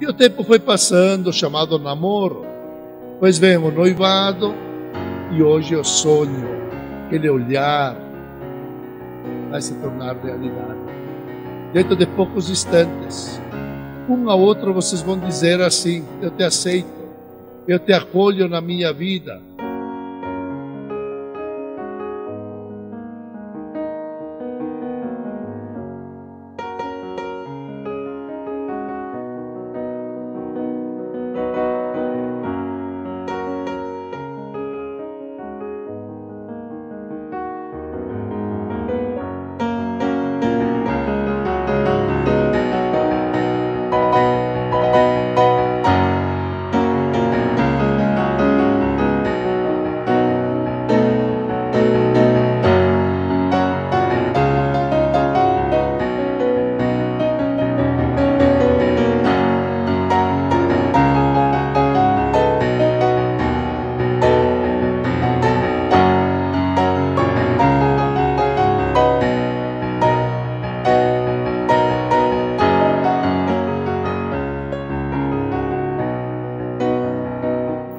E o tempo foi passando, chamado namoro. Pois vem o noivado e hoje eu sonho aquele olhar vai se tornar realidade. Dentro de poucos instantes, um ao outro vocês vão dizer assim: Eu te aceito, eu te acolho na minha vida.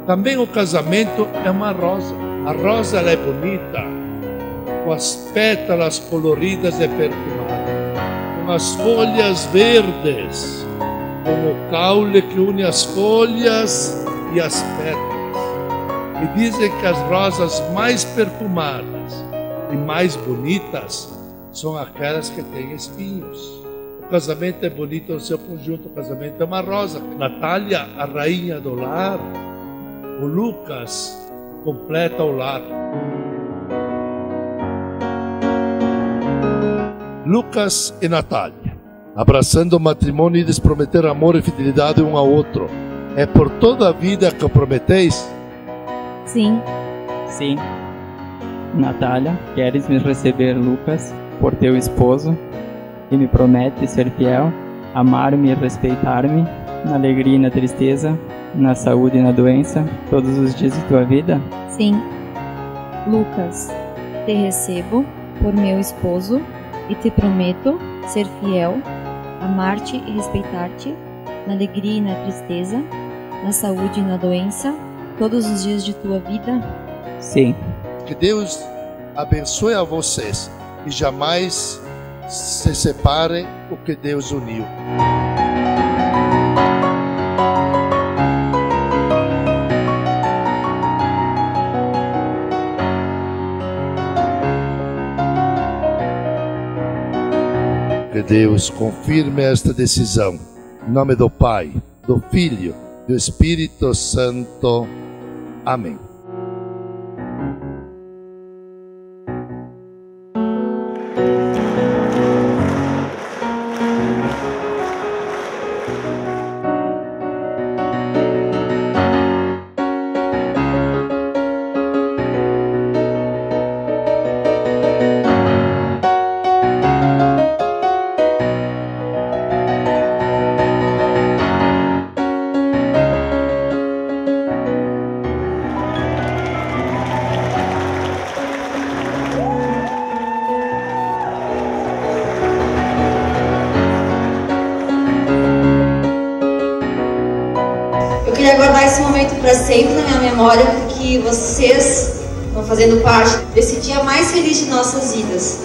Também o casamento é uma rosa. A rosa é bonita, com as pétalas coloridas e perfumadas, com as folhas verdes, com o caule que une as folhas e as pétalas. E dizem que as rosas mais perfumadas e mais bonitas são aquelas que têm espinhos. O casamento é bonito no seu conjunto, o casamento é uma rosa. Natália, a rainha do lar, o Lucas completa o lar. Lucas e Natália, abraçando o matrimônio e desprometer amor e fidelidade um ao outro. É por toda a vida que prometeis? Sim. Sim. Natália, queres me receber, Lucas, por teu esposo, e me promete ser fiel, amar-me e respeitar-me, na alegria e na tristeza, na saúde e na doença, todos os dias de tua vida? Sim. Lucas, te recebo por meu esposo e te prometo ser fiel, amar-te e respeitar-te, na alegria e na tristeza, na saúde e na doença, todos os dias de tua vida? Sim. Que Deus abençoe a vocês e jamais se separem o que Deus uniu. Que Deus confirme esta decisão. Em nome do Pai, do Filho, do Espírito Santo. Amém. Esse momento para sempre na minha memória, porque vocês estão fazendo parte desse dia mais feliz de nossas vidas.